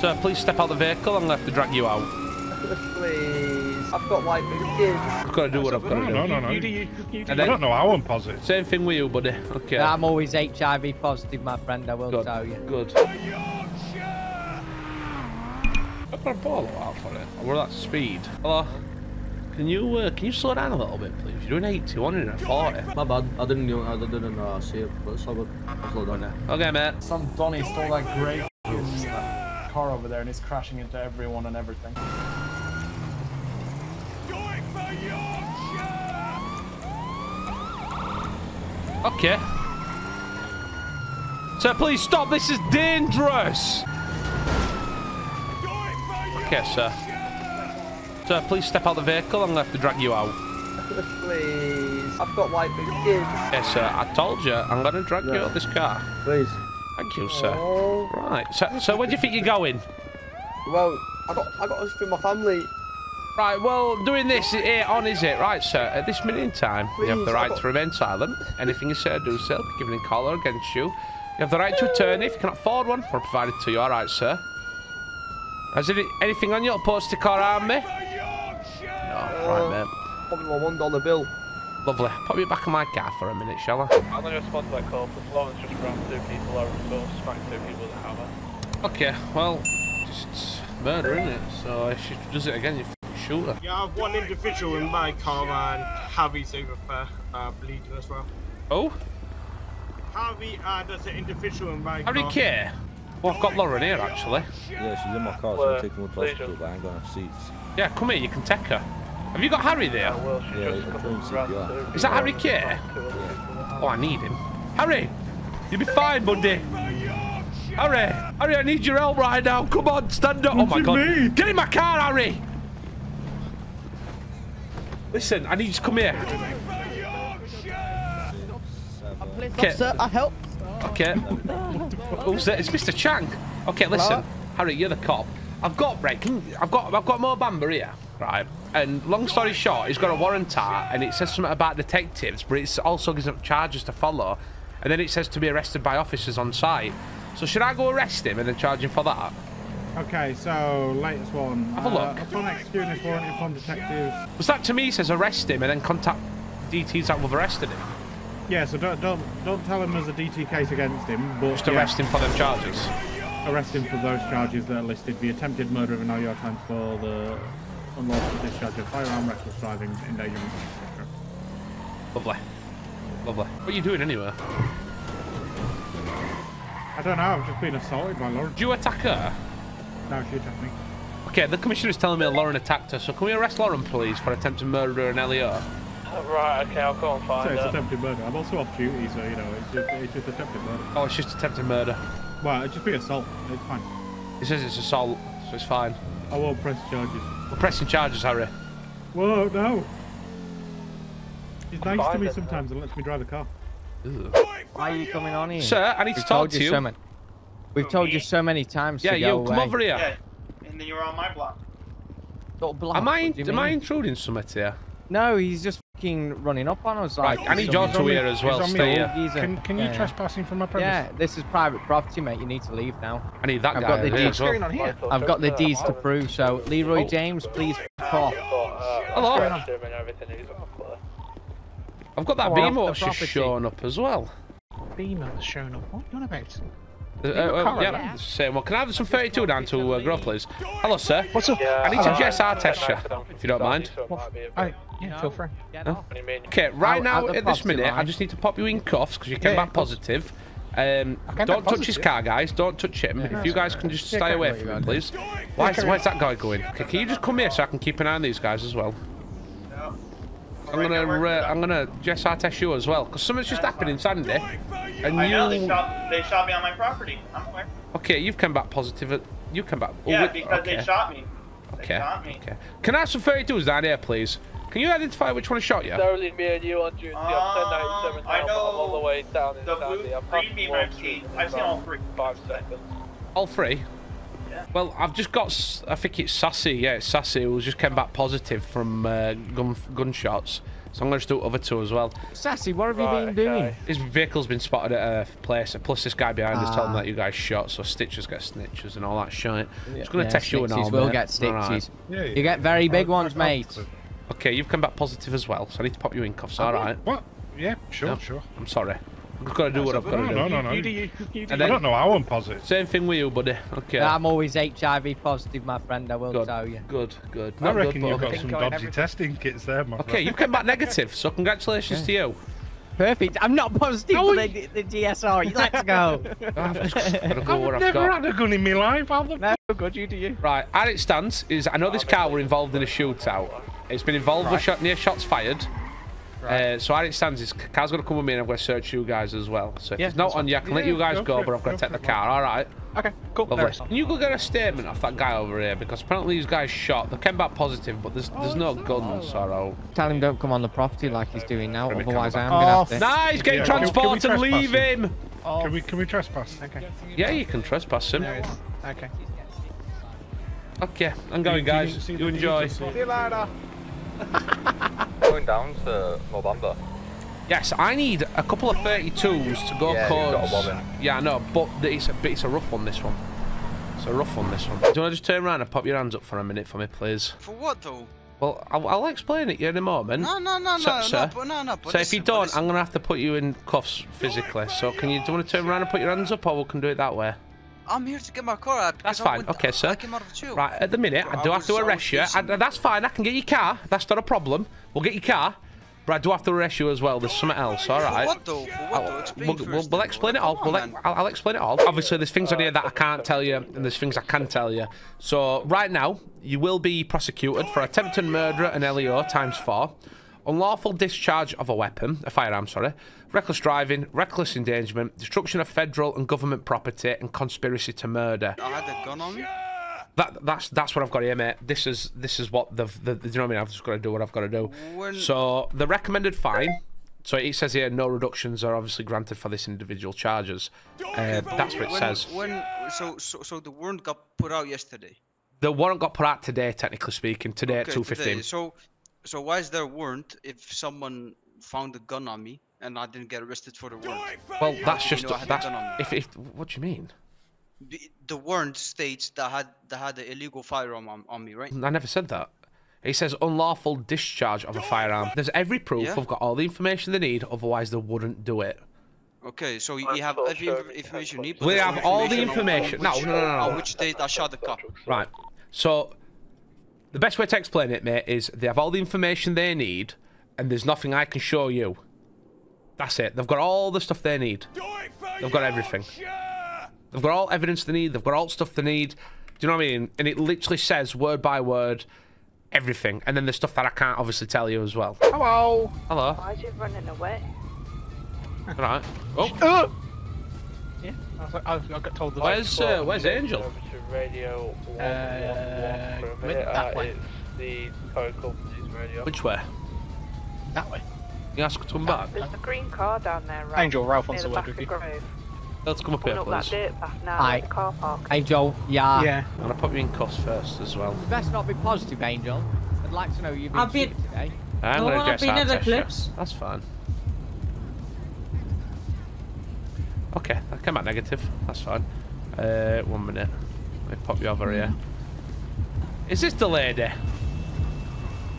Sir, please step out the vehicle. I'm going to have to drag you out. Please. I've got like kids. I've got to do what I've got to do. No, no, no. You do, you, you do. And I don't know how I'm positive. Same thing with you, buddy. Okay. I'm always HIV positive, my friend. I will Good. tell you. Good. I put a ball out for it. We're at speed. Hello. Can you uh, can you slow down a little bit, please? You're doing 81 in a 40. My bad. I didn't know. I didn't uh, see it, but it's all good. I'll slow down now. Okay, mate. Some Donny stole that great car over there and he's crashing into everyone and everything. Okay. Sir, please stop. This is dangerous. Okay, sir. Sir, please step out the vehicle. I'm going to have to drag you out. Please. I've got like kids. Yes, sir. I told you. I'm going to drag you out of this car. Please. Thank you, sir. Oh. Right. So, so where do you think you're going? Well, I got I got this for my family. Right, well, doing this here on, is it? Right, sir. At this minute in time, you have the right got- to remain silent. Anything you say or do shall be given in call or against you. You have the right to attorney if you cannot afford one or provide it to you. All right, sir. Has any, anything on you opposed to car me? Uh, no. Right, mate. Probably my one dollar bill. Lovely. Pop me back in my car for a minute, shall I? I'm going to respond to that call because Lawrence just ran two people over and so smacked two people with a hammer. Okay, well, just murder, isn't it? So if she does it again, you f***ing shoot her. Yeah, I have one individual in my car and Harvey's over there, uh, bleeding as well. Oh, Harvey, uh, there's an individual in my car. Harry car. K. Well, I've got Lauren here, actually. Yeah, she's in my car, so I'm taking her to please hospital, but I ain't gonna have seats. Yeah, come here, you can take her. Have you got Harry there? Oh, well, Yeah, just I come told and you, ran yeah. Is that Harry people K? over and two other people with a hammer. Oh, I need him. Harry! You'll be fine, buddy. Harry! Harry, I need your help right now. Come on, stand up. oh my god. Get in my car, Harry! Listen, I need you to come here. Okay. Sir, I help. Okay. Who's that? It's Mr. Chang. Okay, listen. Harry, you're the cop. I've got right. Can, I've got I've got Mo Bamba here, right? And long story short, he's got a warrant out, and it says something about detectives, but it also gives up charges to follow, and then it says to be arrested by officers on site. So should I go arrest him and then charge him for that? Okay, so latest one. Have a Uh, look. upon executing this warrant, inform detectives. Was that to me? Says arrest him and then contact DTs that have arrested him. Yeah, so don't don't don't tell him there's a DT case against him, but Just yeah, arrest him for them charges. arrest him for those charges that are listed: the attempted murder of an New York Times for the unlawful discharge of firearm, reckless driving, endangerment, etc. Lovely. Lovely. What are you doing anyway? I don't know. I've just been assaulted by Lauren. Did you attack her? No, she attacked me. Okay, the commissioner is telling me that Lauren attacked her, so can we arrest Lauren, please, for attempted murder and LEO? Right, okay, I'll go and So it's her. attempted murder. I'm also off duty, so you know it's just it's just attempted murder. Oh, it's just attempted murder. Well, it'd just be assault. It's fine. He says it's assault, so it's fine. I won't press charges. We're pressing charges, Harry. Whoa, no. He's nice to me then. sometimes and lets me drive a car. Ugh. Why are you coming on here? Sir, I need to We've talk told to you you. so. We've told you so many times. Yeah, to you, go come away. over here. Yeah, and then you're on my block. Don't block, Am I, what do am I intruding somewhere here? No, he's just fucking running up on us. Right, Like, I need he's John to on here as well. Stay here. Can, can you Yeah, yeah. trespassing from my premise? Yeah, this is private property, mate. You need to leave now. I need that I've guy got the here deeds. as well. on here? I've got the deeds to prove. So, Leroy Oh. James, please f off. Hello. Arrest him and everything, he's all clear. I've got that Come on, beam off that's just property. shown up as well. Beamer has shown up. What are you on about? Uh, uh, yeah, it's the same one. Can I have some 32 down to uh, grow, please? Hello, sir. What's up? Yeah, I need to GSR yeah, test you, if you don't mind. So it might be a bit- I, yeah, feel free. Get Huh? off. What do you mean? Okay, right Out- now out the at this minute, I just need to pop you in cuffs because you came Yeah, back positive. Um, came don't back touch his car, guys. Don't touch him. if you guys can just stay away from him, please. Why is, where's that guy going? Okay, can you just come here so I can keep an eye on these guys as well? I'm gonna, uh, I'm gonna GSR test you as well because something's just happened in Sandy, and I know they shot. They shot me on my property. I'm aware. Okay, you've come back positive. at- You come back. oh, Yeah, wait, because okay. they shot me. They Okay. shot me. Okay. Can I have some 32s down here, please? Can you identify which one shot you? It's only me and you on duty. I'm 1097 now, I but I'm all the way down in The Sandy. blue I'm green beam I've seen. I've seen all three. Five seconds. All three? Yeah. Well, I've just got. I think it's Sassy. Yeah, it's Sassy who just came back positive from uh, gun gunshots. So I'm going to do other two as well. Sassy, what have you Right, been doing? okay. His vehicle's been spotted at a place. Plus, this guy behind us told him Ah. that you guys shot, so stitches get snitches and all that shit. Just going to Yeah, test you and all, Stixies will mate. get stitches. Alright. Yeah, You get very big I- ones, I- mate. Okay, you've come back positive as well, so I need to pop you in cuffs. Oh, All right. What? Yeah, sure, Yeah. sure. I'm sorry. I've got to do what I've got No, to do. no, no, no. You do you, you do And I don't know how I'm positive. Same thing with you, buddy. Okay. I'm always HIV positive, my friend, I will good. tell you. Good. Good. I Not reckon good, you've got some dodgy testing kits there, my Okay, friend. you've come back negative, so congratulations to you. Perfect. I'm not positive No, for the, the GSR. Let's go. I've just got to go where I've I've never got. had a gun in my life. How the No, good, you do you. Right, as it stands, is I know this car were involved in a shootout. It's been involved with shot, near shots fired. Uh, so as it stands, is car's gonna come with me and I'm gonna search you guys as well. So if Yeah, it's not on you, I can let you guys go go, but I'm gonna go take the car. All right. Okay, cool. Lovely. Can you go get a statement off that guy over here? Because apparently these guys shot. They came back positive, but there's there's no guns. Sorrow. Tell him don't come on the property like he's doing now, Let otherwise I'm back. gonna Oh, have to. Nah, he's getting Yeah, can we- can we transported. Leave trespass him. Can we can we trespass? Okay. Yeah, you can trespass him. There it is. Okay. Okay, I'm going, guys. see You enjoy. See you later. Going down to Mobamba. Yes, I need a couple of 32s to go Yeah, you've got a Yeah, I know, but it's a bit, it's a rough one. This one. It's a rough one. This one. Do you want to just turn around and pop your hands up for a minute for me, please? For what though? Well, I'll, I'll explain it to you in a moment. No, no, no, So- no, sir, no, no, no. But so if you don't. I'm gonna have to put you in cuffs physically. So can you do you want to turn around and put your hands up, or we can do it that way? I'm here to get my car out. That's fine. went- Okay, sir. I came out of jail. Right, at the minute, I I do have to I arrest you. I, that's fine. I can get your car. That's not a problem. We'll get your car. But I do have to arrest you as well. There's something else. All right. What though? What though? Oh, explain we'll, we'll, we'll explain it all. We'll, on. I'll, I'll explain it all. Obviously, there's things on here that I can't tell you, and there's things I can tell you. So right now, you will be prosecuted for attempted murder and LEO times four, unlawful discharge of a weapon, a firearm, sorry, reckless driving, reckless endangerment, destruction of federal and government property, and conspiracy to murder. I had a gun on me. That that's that's what I've got here, mate. This is this is what the, the, the you know what I mean. I've just got to do what I've got to do. When- So the recommended fine. So it says here no reductions are obviously granted for this individual charges. Uh, that's what it when, says. When so so so the warrant got put out yesterday. The warrant got put out today, technically speaking. Today at Okay, two today. fifteen. So so why is there a warrant if someone found a gun on me and I didn't get arrested for the warrant? Well, that's do you just know a that's gun if if what do you mean? B- The warrant states that I had that had an illegal firearm on, on me, right? I never said that. It says unlawful discharge of a firearm. There's every proof. Yeah. I've got all the information they need. Otherwise, they wouldn't do it. Okay, so you you have every inf- information you need. but We have all the information. On No, which, no, no, no, On which date I shot the cop? Right. So, the best way to explain it, mate, is they have all the information they need, and there's nothing I can show you. That's it. They've got all the stuff they need. They've got everything. They've got all evidence they need. They've got all stuff they need. Do you know what I mean? And it literally says word by word everything. And then there's stuff that I can't obviously tell you as well. Hello. Hello. Why is it running away? All right. Oh, Uh, yeah, I, was, I, was, I got told the where's uh, where's Angel? Over to radio one, Uh, one, one for a minute. that Uh, way. the Power Company's radio. Which way? that way. You ask her to come back. There's a green car down there, right? Angel, Ralph wants near a the back with of you. Grove. Let's come up here, Coming up that please. dirt path now, Hi. at the car park. Angel, yeah. Yeah. I'm gonna put you in cuffs first as well. Best not be positive, Angel. I'd like to know you've been I've been- today. I'm No, gonna I've guess been I'll in the test clips. That's fine. Okay, I came out negative. That's fine. Uh, one minute. Let me pop you over here. Is this the lady?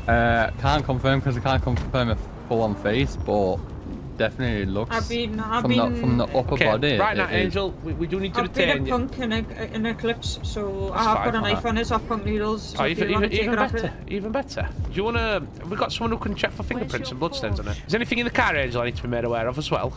Uh, can't confirm because I can't confirm a full-on face, but definitely looks I've been, I've from been, the from the upper Okay, body. right now, it is- Angel, we, we do need to I've been a punk in a, in Eclipse, so That's I have got a knife alright. on it, I've punk needles. So Oh, even, even, even better. it. Even better. Do you wanna? We've got someone who can check for fingerprints and bloodstains on it? Is there anything in the car, Angel, I need to be made aware of as well?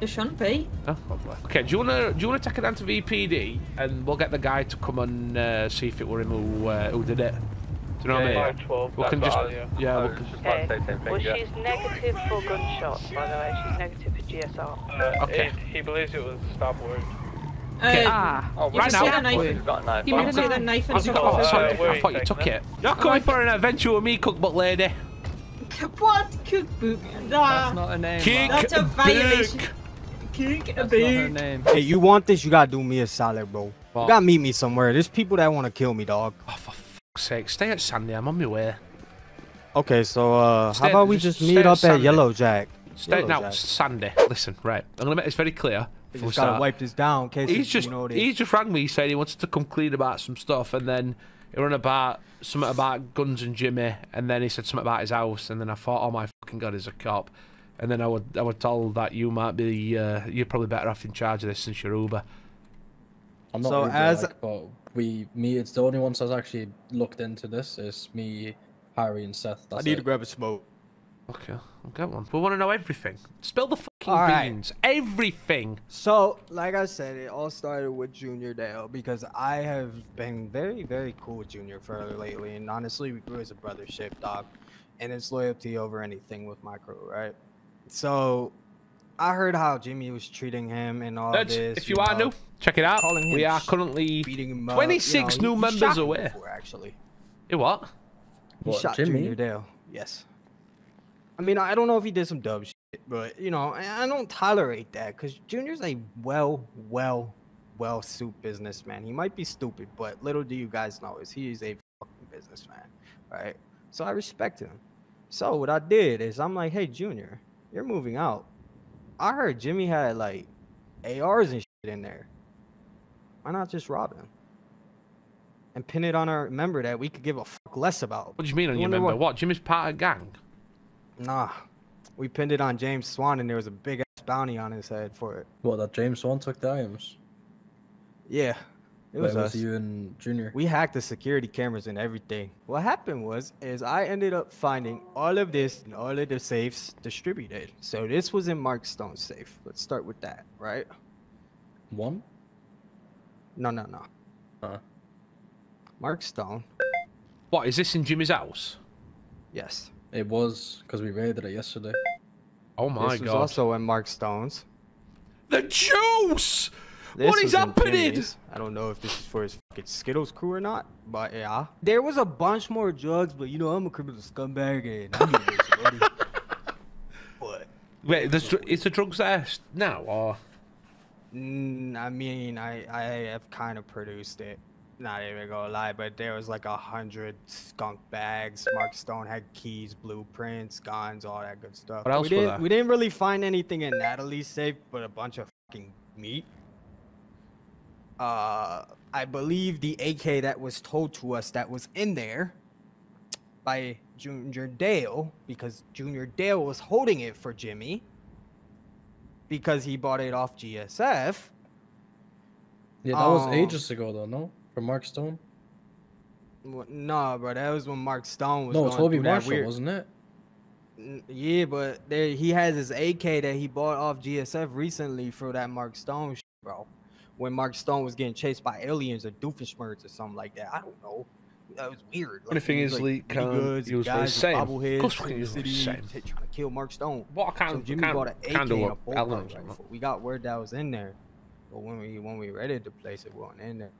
It shouldn't be. Oh, lovely. Okay, do you wanna do you wanna take it down to VPD and we'll get the guy to come and uh, see if it were him who uh, who did it? Do you know what I mean? Five twelve. We can just all, yeah. yeah. I We was can, just about to say the same Well, yeah. she's negative for gunshots, by the way. She's negative for GSR. Uh, Okay. He, he believes it was a stab wound. Okay. Uh, Ah. Oh, you right can now- see the knife. He's got a knife. You on can see the knife and stuff. oh, sorry, where I thought you took it? it. You're coming for an adventure with me, cookbook lady. What? Cookbook? That's not her name. Kick. That's a violation. Kick a That's not her name. Hey, you want this? You gotta do me a solid, bro. What? You gotta meet me somewhere. There's people that want to kill me, dog. Oh, for fuck's sake, stay at Sandy. I'm on my way. Okay, so uh, Stay- how about we just just meet on up at Sandy. Yellow Jack? Stay, Yellow now, Jack. Sandy, listen, right. I'm gonna make this very clear. We just gotta start. wipe this down in case He's just you know, he just rang me saying he wanted to come clean about some stuff, and then he ran about something about guns and Jimmy, and then he said something about his house, and then I thought, oh my fucking god, he's a cop, and then I would I was told that you might be uh, you're probably better off in charge of this since you're Uber. I'm not So Uber, as- like, but we, me, it's the only ones that's actually looked into this. Is me, Harry, and Seth. I need it. to grab a smoke. Okay, I'll get one. We want to know everything. Spill the fucking All right. beans. Everything. So, like I said, it all started with Junior Dale because I have been very, very cool with Junior for lately, and honestly, we grew as a brothership, dog, and it's loyalty over anything with my crew, right? So, I heard how Jimmy was treating him and all Lads, this. if you are know, new, check it out. We are currently beating him up, you 26 know, new he- he members away. before, actually. You what? He What, shot Jimmy? Junior Dale. Yes. I mean, I don't know if he did some dumb shit, but you know, I I don't tolerate that because Junior's a well, well, well suit businessman. He might be stupid, but little do you guys know is he is a fucking businessman, right? So I respect him. So what I did is I'm like, hey, Junior, you're moving out. I heard Jimmy had like ARs and shit in there. Why not just rob him? And pin it on our member that we could give a fuck less about. What do you mean on You your member? what- What? Jimmy's part of a gang? Nah, we pinned it on James Swan, and there was a big ass bounty on his head for it. What that James Swan took the items. Yeah, it Wait, was was us. you and Junior? We hacked the security cameras and everything. What happened was, is I ended up finding all of this and all of the safes distributed. So this was in Mark Stone's safe. Let's start with that, right? One. No, no, no. Uh. Mark Stone. What is this in Jimmy's house? Yes. It was because we raided it yesterday. Oh my this was also in Mark Stone's. The juice! This what is happening? I don't know if this is for his fucking Skittles crew or not, but yeah. There was a bunch more drugs, but you know I'm a criminal scumbag and I need to money. But Wait, dr- is the drugs there now or? mm, I mean, I I have kind of produced it. Not even gonna lie, but there was like a hundred skunk bags. Mark Stone had keys, blueprints, guns, all that good stuff. What else we didn't there? we didn't really find anything in Natalie's safe, but a bunch of fucking meat. Uh, I believe the AK that was told to us that was in there by Junior Dale, because Junior Dale was holding it for Jimmy because he bought it off GSF. Yeah, that was Um, ages ago though, no? From Mark Stone. Wha- Nah, bro, that was when Mark Stone was No, Toby Marshall, weird... wasn't it? Yeah, but there he has his AK that he bought off GSF recently for that Mark Stone, shit, bro. When Mark Stone was getting chased by aliens or Doofenshmirtz or something like that. I don't know. That was weird. Funny thing it was is, Lee mini can't goods and use what he's guys. Of bobbleheads course we in can the use what he's city saying. Trying to kill Mark Stone. What I so can't- Jimmy can't- bought an AK can't do a what bolt Alan's gun on rifle. We got word that was in there, but when we when we raided the place, it wasn't in there.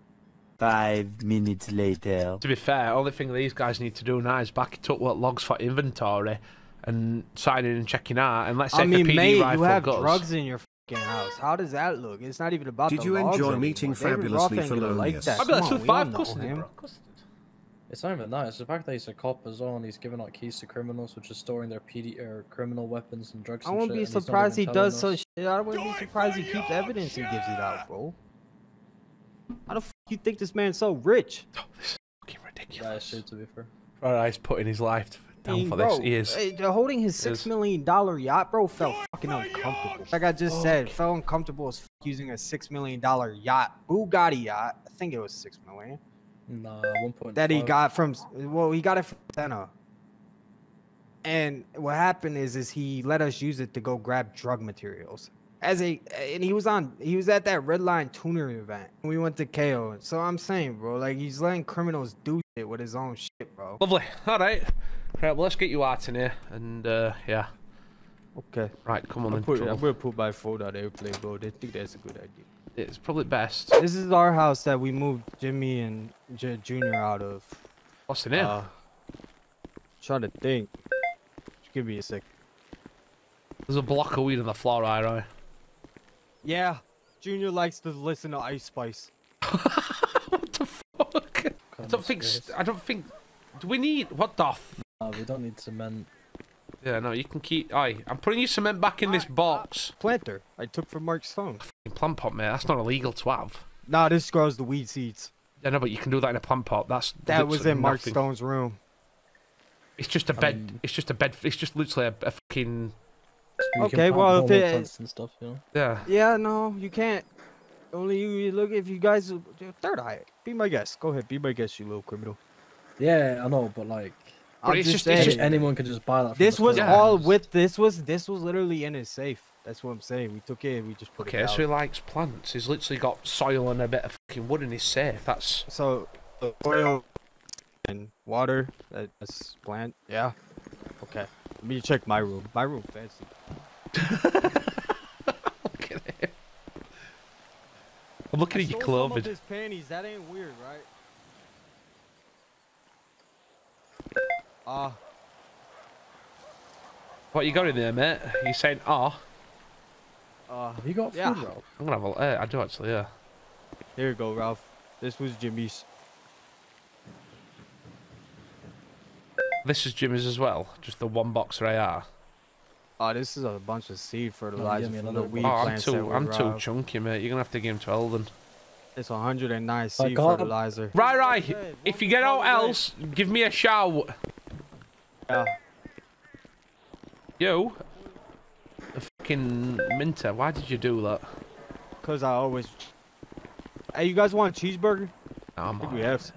Five minutes later. To be fair, only thing these guys need to do now is back it up what logs for inventory and signing and checking out. And let's say I mean, if the PD mate, rifle you have goes, drugs in your fucking Uh, house. How does that look? It's not even about Did the you logs enjoy meeting David Fabulously Roth ain't gonna like Felonious? that. I'd be like, Come so on, we five all custody, him. bro. Custody. It's not even that. It's the fact that he's a cop as well, and he's giving out keys to criminals, which is storing their PD or criminal weapons and drugs. I won't shit, be and he's not surprised he does so us. shit. I wouldn't be surprised he keeps evidence and gives it out, bro. How the f you think this man's so rich? oh this That is true, to be fair. Right, he's putting his life to- down Hey, for bro, this. He is. hey, holding his He six is. million dollar yacht, bro, felt fucking uncomfortable. Like I just said, Okay. felt uncomfortable as f- using a six million dollar yacht, Bugatti yacht. I think it was six million. Nah, one point. that he got from well he got it from Senna. And what happened is is he let us use it to go grab drug materials. As a and he was on he was at that red line tuner event. We went to KO. So I'm saying, bro, like he's letting criminals do shit with his own shit, bro. Lovely. All right. Right, well, let's get you out in here. And, uh, yeah. Okay. Right, come on I'm, then. put, I'm gonna put my phone on airplane, bro. They think that's a good idea. It's probably best. This is our house that we moved Jimmy and J- Junior out of. What's in here? Uh, trying to think. Just give me a sec. There's a block of weed on the floor, right? right? Yeah, Junior likes to listen to Ice Spice. What the fuck? I don't think. s- I don't think. Do we need what the? F- Uh, we don't need cement. Yeah, no, you can keep. Aye, I'm putting your cement back in this box. Planter. I took from Mark Stone. Plant pot, mate. That's not illegal to have. Nah, this grows the weed seeds. Yeah, no, but you can do that in a plant pot. That's That was literally in Mark nothing. Stone's room. It's just a bed. it's just a bed. It's just literally a, a fucking. We Okay, well, if normal it- and stuff, you know. Yeah. Yeah, no, you can't. Only you, you look if you guys third eye. Be my guest. Go ahead, be my guest, you little criminal. Yeah, I know, but like, I'm it's just just- it's just- anyone could just buy that. from This the was store. all with this was this was literally in his safe. That's what I'm saying. We took it we just put Okay, it so he out. likes plants. He's literally got soil and a bit of fucking wood in his safe. That's. So uh, oil and water. that- That's plant. Yeah. Okay. Let me check my room. My room fancy. Look at it. I'm looking at your Stole some clothing. his panties. That ain't weird, right? Ah. What you got in there, mate? You saying, ah? Uh, Have you got yeah. food, Ralph? I'm gonna have a. Uh, I do actually, yeah. Here you go, Ralph. This was Jimmy's. This is Jimmy's as well. Just the one box of AR. Oh, this is a bunch of seed fertilizer me from the another weed Oh, I'm too. I'm too robbed. chunky, mate. You're gonna have to give him 12 then. It's 109 seed God. fertilizer. Right, right. If you get out else, give me a shout. Yeah. You. The fucking minter. Why did you do that? Cause I always. Hey, you guys want a cheeseburger? No, I'm I think we have.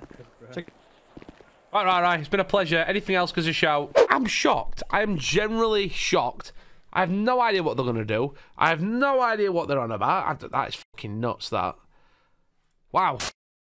Check. Right, right, right. It's been a pleasure. Anything else? Cause a shout. I'm shocked. I am generally shocked. I have no idea what they're gonna do. I have no idea what they're on about. I, that is fucking nuts. That. Wow.